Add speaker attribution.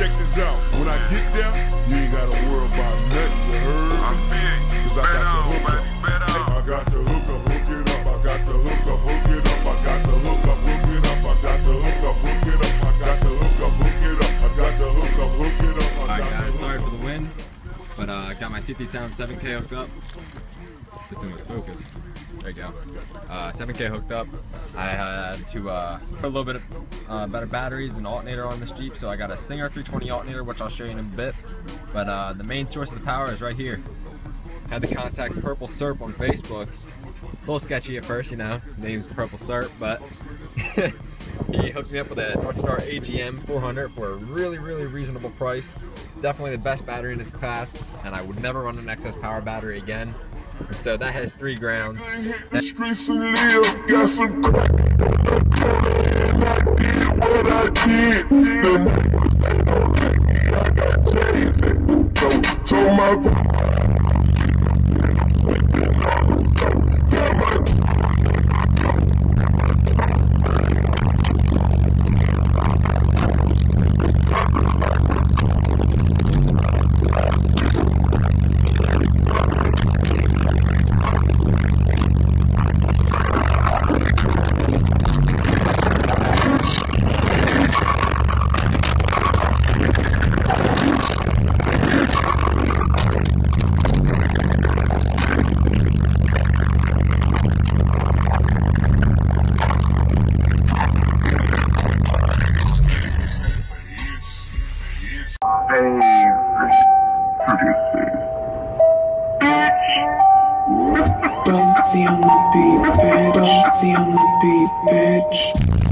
Speaker 1: Check this out. When I get there, you ain't gotta worry about nothing. You heard? Cause I got the hook up. I got the hook up, hook it up. I got the hook up, hook it up. I got the hook up, hook it up. I got the hook up, hook it up. I got the hook up, hook it up. I got the hook up, hook it up.
Speaker 2: Alright guys, sorry for the wind, but uh, I got my CT Sound 7K hooked up. This thing was focused. There you go. Uh, 7K hooked up. I had to uh, put a little bit of uh, better batteries and alternator on this Jeep, so I got a Singer 320 alternator, which I'll show you in a bit. But uh, the main source of the power is right here. Had to contact Purple Serp on Facebook. A little sketchy at first, you know. Name's Purple Serp, but he hooked me up with a Northstar AGM 400 for a really, really reasonable price. Definitely the best battery in its class, and I would never run an XS Power battery again. So that has three grounds.
Speaker 3: Bouncy on the beat, bitch. Bouncy on the beat, bitch.